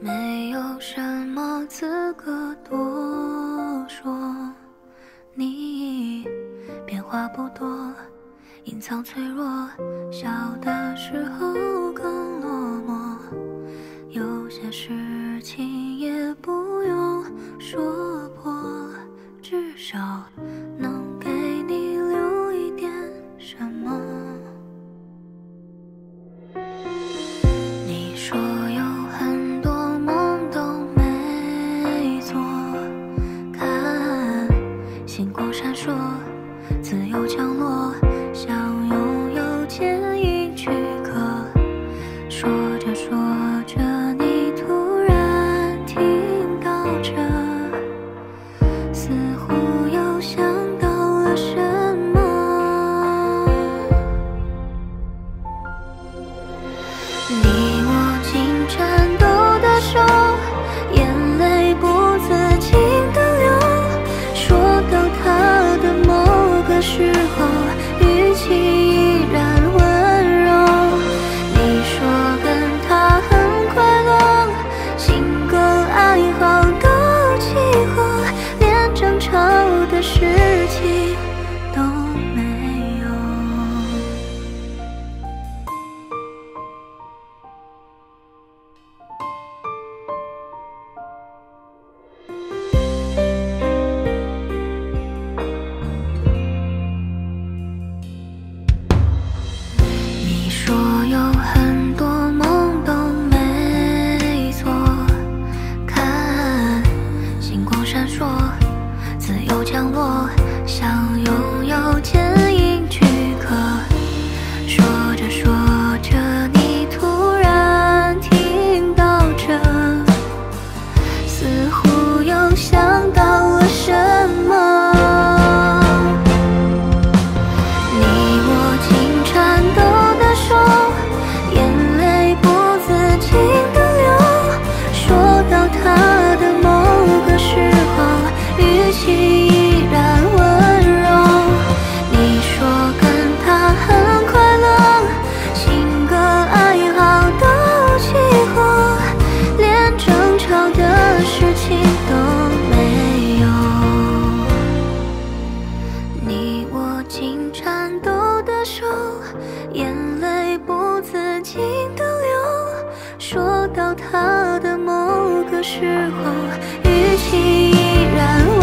没有什么资格多说你变化不多隐藏脆弱笑的时候更落寞。有些事情也不用说破至少降落相拥要的事情。的手眼泪不自禁的流说到他的某个时候语气依然